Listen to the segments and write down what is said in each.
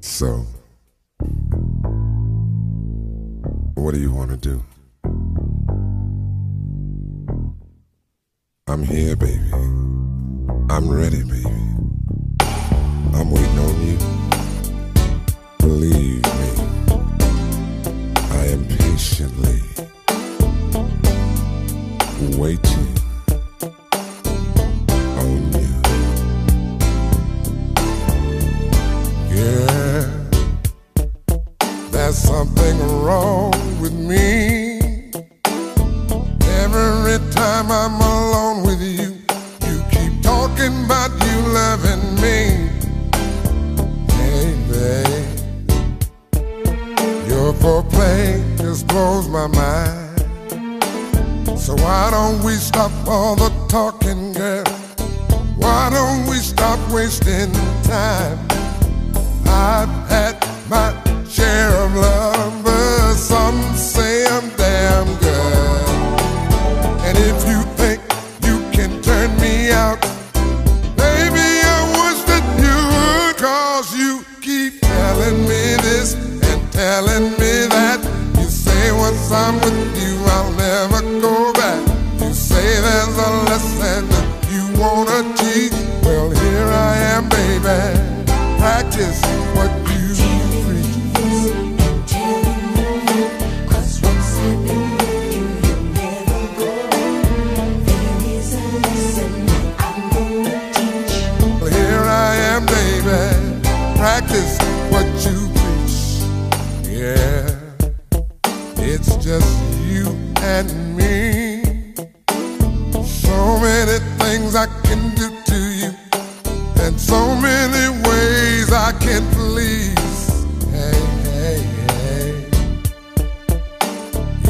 So, what do you want to do? I'm here, baby. I'm ready, baby. I'm waiting on you. Believe me, I am patiently waiting there's something wrong with me. Every time I'm alone with you, you keep talking about you loving me. Hey, babe, your foreplay just blows my mind. So why don't we stop all the talking, girl? Why don't we stop wasting time? I've had my share of lovers. Some say I'm damn good. And if you think you can turn me out, baby, I wish that you would. Cause you keep telling me this and telling me that. You say once I'm with you, I'll never go back. You say there's a lesson that you wanna teach. Well, here I am, baby. Practice you and me. So many things I can do to you, and so many ways I can please. Hey, hey, hey.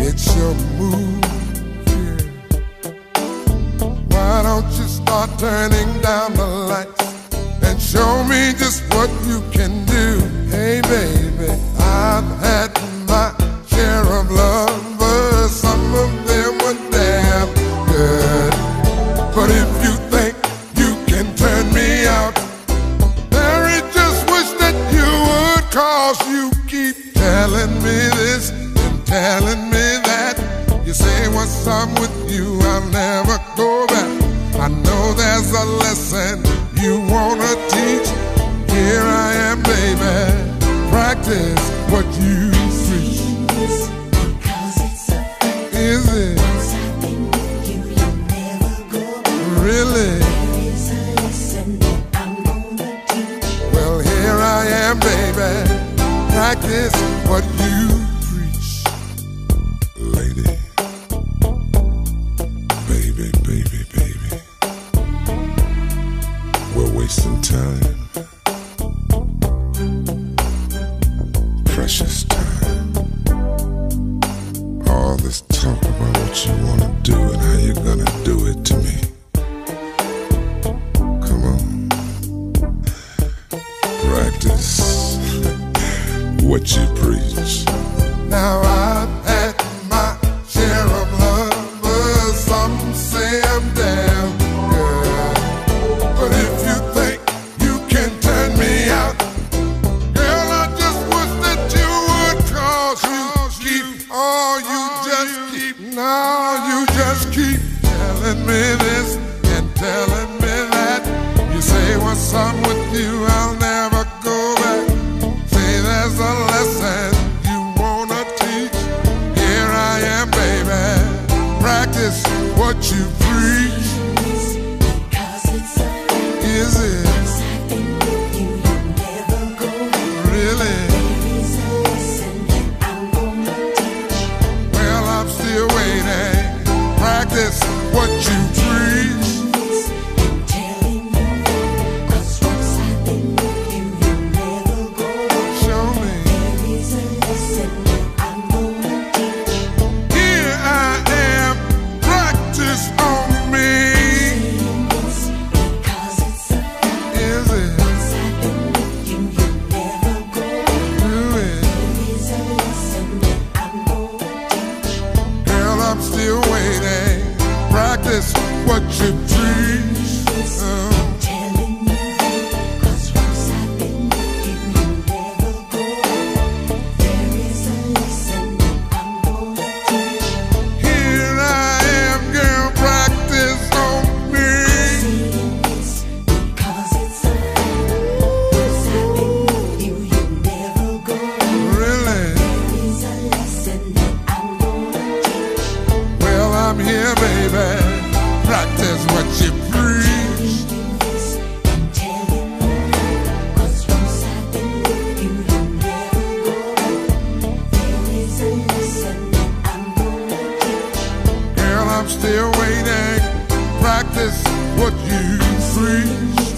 It's your move. Why don't you start turning down the lights and show me just what you can do? Hey, baby, But if you think you can turn me out, Mary just wish that you would, cause you keep telling me this and telling me that. You say once I'm with you, I'll never go back. I know there's a lesson you wanna teach. Here I am, baby. Practice what you preach. Baby. Practice what you preach. Lady. Baby, baby, baby. We're wasting time. Precious time. All this talk about what you want to do and how you're to do it to me. what you preach. Now I what you preach? Is it? Really? Well, I'm still waiting. Practice what you what you dream. Girl, I'm still waiting. Practice what you preach.